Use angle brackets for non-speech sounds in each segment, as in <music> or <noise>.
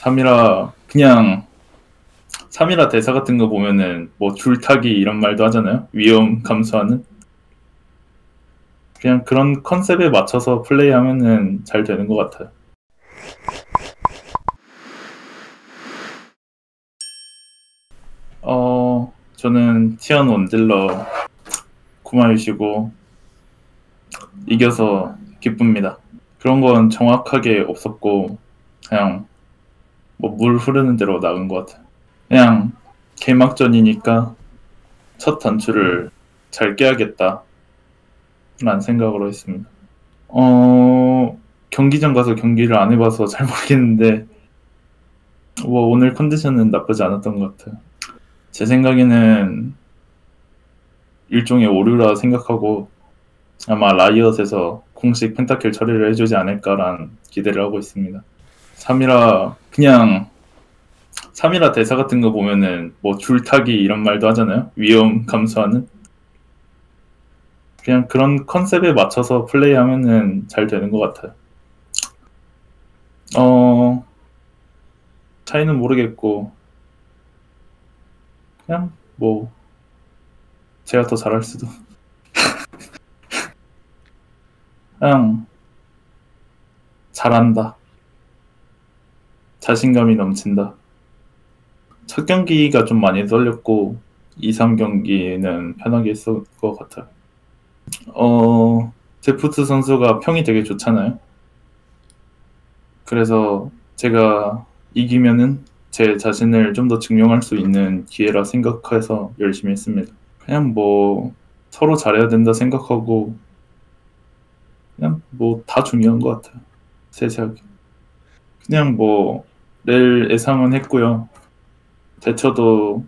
3이라 그냥 3이라 대사 같은 거 보면은 뭐 줄타기 이런 말도 하잖아요. 위험 감수하는. 그냥 그런 컨셉에 맞춰서 플레이하면은 잘 되는 것 같아요. 어, 저는 티언 원딜러 구마유시고 이겨서 기쁩니다. 그런 건 정확하게 없었고 그냥 뭐 물 흐르는 대로 나간 것 같아요. 그냥 개막전이니까 첫 단추를 잘 깨야겠다 라는 생각으로 했습니다. 어, 경기장 가서 경기를 안 해봐서 잘 모르겠는데 뭐 오늘 컨디션은 나쁘지 않았던 것 같아요. 제 생각에는 일종의 오류라 생각하고 아마 라이엇에서 공식 펜타킬 처리를 해주지 않을까라는 기대를 하고 있습니다. 3이라 그냥 3이라 대사 같은 거 보면은 뭐 줄타기 이런 말도 하잖아요. 위험 감수하는 그냥 그런 컨셉에 맞춰서 플레이하면은 잘 되는 것 같아요. 어 차이는 모르겠고 그냥 뭐 제가 더 잘할 수도. <laughs> 그냥 잘한다. 자신감이 넘친다. 첫 경기가 좀 많이 떨렸고 2, 3경기는 편하게 했을 것 같아요. 어, 제프트 선수가 평이 되게 좋잖아요. 그래서 제가 이기면은 제 자신을 좀 더 증명할 수 있는 기회라 생각해서 열심히 했습니다. 그냥 뭐 서로 잘해야 된다 생각하고 그냥 뭐 다 중요한 것 같아요. 세세하게. 그냥 뭐 렐 예상은 했고요. 대처도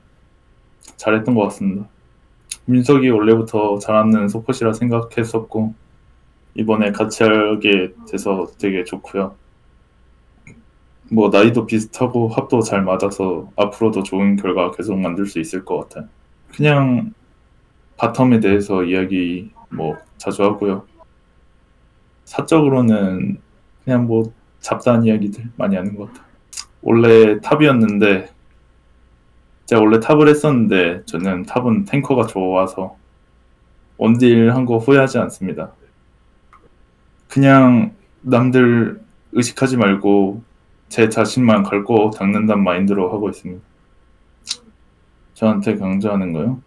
잘했던 것 같습니다. 민석이 원래부터 잘하는 서폿이라 생각했었고 이번에 같이 하게 돼서 되게 좋고요. 뭐 나이도 비슷하고 합도 잘 맞아서 앞으로도 좋은 결과 계속 만들 수 있을 것 같아요. 그냥 바텀에 대해서 이야기 뭐 자주 하고요. 사적으로는 그냥 뭐 잡다한 이야기들 많이 하는 것 같아요. 원래 탑이었는데 제가 원래 탑을 했었는데 저는 탑은 탱커가 좋아서 원딜 한 거 후회하지 않습니다. 그냥 남들 의식하지 말고 제 자신만 갈고 닦는단 마인드로 하고 있습니다. 저한테 강조하는 거요?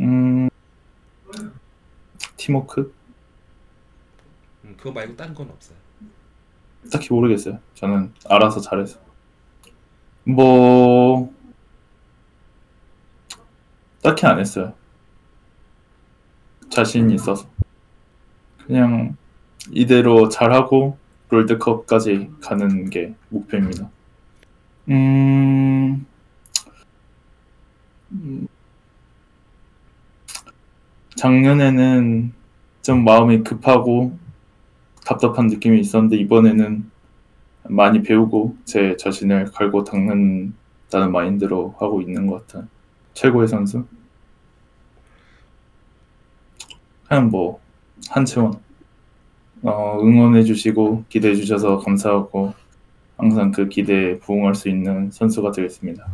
음, 팀워크? 음, 그거 말고 딴건 없어요. 딱히 모르겠어요. 저는 알아서 잘해서. 뭐, 딱히 안 했어요. 자신이 있어서. 그냥 이대로 잘하고 롤드컵까지 가는 게 목표입니다. 음, 음, 작년에는 좀 마음이 급하고 답답한 느낌이 있었는데 이번에는 많이 배우고 제 자신을 갈고 닦는다는 마인드로 하고 있는 것 같아요. 최고의 선수. 그냥 뭐 한채원 어, 응원해 주시고 기대해 주셔서 감사하고 항상 그 기대에 부응할 수 있는 선수가 되겠습니다.